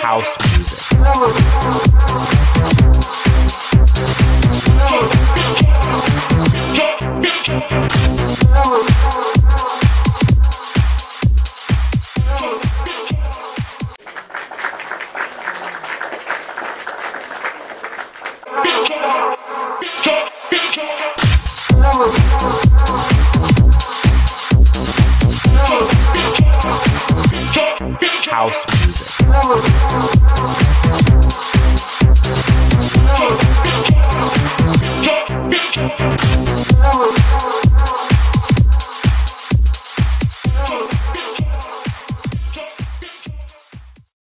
House music. house music.